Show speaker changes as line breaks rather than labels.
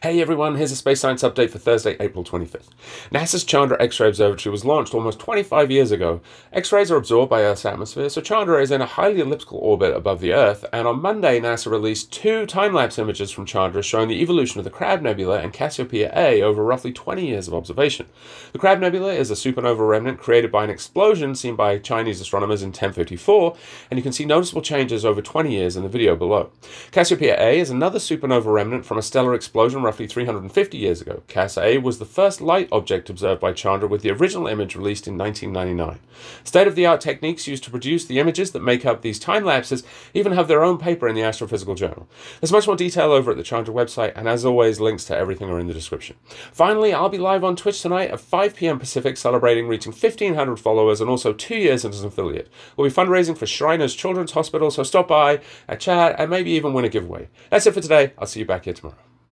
Hey everyone, here's a space science update for Thursday, April 25th. NASA's Chandra X-ray Observatory was launched almost 25 years ago. X-rays are absorbed by Earth's atmosphere, so Chandra is in a highly elliptical orbit above the Earth, and on Monday NASA released two time-lapse images from Chandra showing the evolution of the Crab Nebula and Cassiopeia A over roughly 20 years of observation. The Crab Nebula is a supernova remnant created by an explosion seen by Chinese astronomers in 1054, and you can see noticeable changes over 20 years in the video below. Cassiopeia A is another supernova remnant from a stellar explosion roughly 350 years ago. Cass A was the first light object observed by Chandra with the original image released in 1999. State-of-the-art techniques used to produce the images that make up these time lapses even have their own paper in the Astrophysical Journal. There's much more detail over at the Chandra website, and as always, links to everything are in the description. Finally, I'll be live on Twitch tonight at 5 p.m. Pacific, celebrating reaching 1,500 followers and also two years as an affiliate. We'll be fundraising for Shriners Children's Hospital, so stop by, chat, and maybe even win a giveaway. That's it for today. I'll see you back here tomorrow.